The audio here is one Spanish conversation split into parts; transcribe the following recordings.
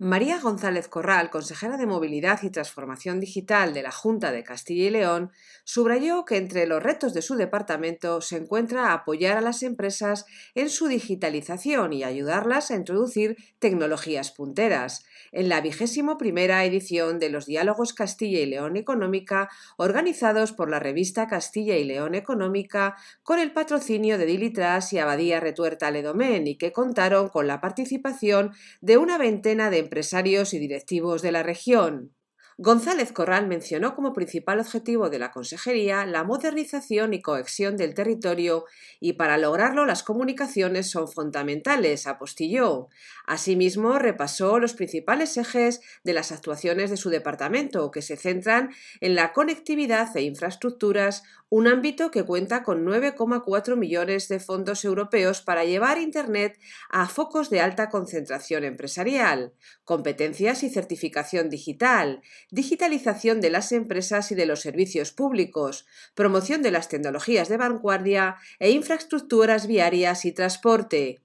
María González Corral, consejera de Movilidad y Transformación Digital de la Junta de Castilla y León, subrayó que entre los retos de su departamento se encuentra apoyar a las empresas en su digitalización y ayudarlas a introducir tecnologías punteras. En la vigésimo primera edición de los Diálogos Castilla y León Económica, organizados por la revista Castilla y León Económica, con el patrocinio de Dilitras y Abadía Retuerta Ledomén, y que contaron con la participación de una veintena de empresarios y directivos de la región. González Corral mencionó como principal objetivo de la Consejería la modernización y cohesión del territorio y para lograrlo las comunicaciones son fundamentales, apostilló. Asimismo, repasó los principales ejes de las actuaciones de su departamento, que se centran en la conectividad e infraestructuras, un ámbito que cuenta con 9,4 millones de fondos europeos para llevar Internet a focos de alta concentración empresarial, competencias y certificación digital, digitalización de las empresas y de los servicios públicos, promoción de las tecnologías de vanguardia e infraestructuras viarias y transporte.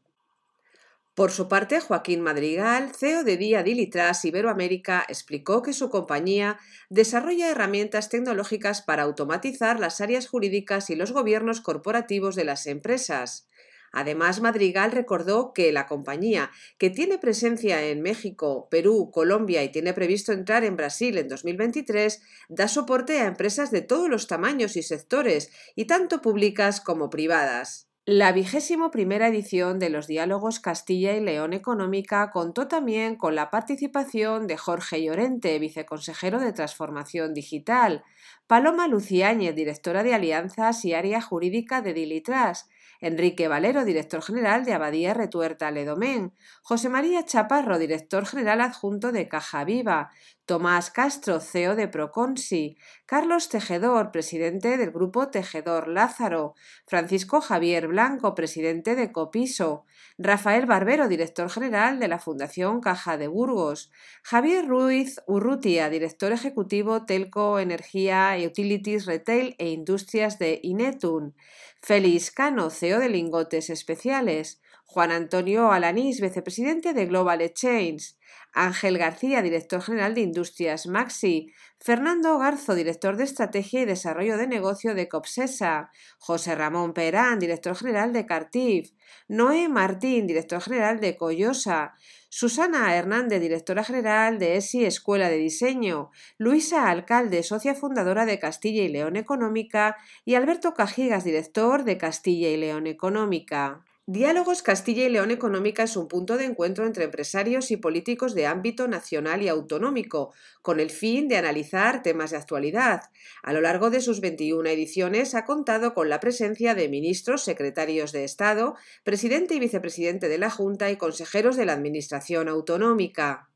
Por su parte, Joaquín Madrigal, CEO de Día Dilitras Iberoamérica, explicó que su compañía desarrolla herramientas tecnológicas para automatizar las áreas jurídicas y los gobiernos corporativos de las empresas. Además, Madrigal recordó que la compañía, que tiene presencia en México, Perú, Colombia y tiene previsto entrar en Brasil en 2023, da soporte a empresas de todos los tamaños y sectores, y tanto públicas como privadas. La vigésimo primera edición de los Diálogos Castilla y León Económica contó también con la participación de Jorge Llorente, viceconsejero de Transformación Digital, Paloma Luciáñez, directora de Alianzas y Área Jurídica de Dilitras, Enrique Valero, director general de Abadía Retuerta Ledomén, José María Chaparro, director general adjunto de Caja Viva, Tomás Castro, CEO de Proconsi, Carlos Tejedor, presidente del Grupo Tejedor Lázaro, Francisco Javier Blanco, presidente de Copiso, Rafael Barbero, director general de la Fundación Caja de Burgos, Javier Ruiz Urrutia, director ejecutivo Telco Energía Utilities Retail e Industrias de Inetun, Félix Cano, De Lingotes Especiales, Juan Antonio Alanís, vicepresidente de Global Exchange, Ángel García, director general de Industrias Maxi, Fernando Garzo, director de Estrategia y Desarrollo de Negocio de Copsesa, José Ramón Perán, director general de Cartif, Noé Martín, director general de Coyosa, Susana Hernández, directora general de ESI Escuela de Diseño, Luisa Alcalde, socia fundadora de Castilla y León Económica, y Alberto Cajigas, director de Castilla y León Económica. Diálogos Castilla y León Económica es un punto de encuentro entre empresarios y políticos de ámbito nacional y autonómico, con el fin de analizar temas de actualidad. A lo largo de sus 21 ediciones ha contado con la presencia de ministros, secretarios de Estado, presidente y vicepresidente de la Junta y consejeros de la Administración Autonómica.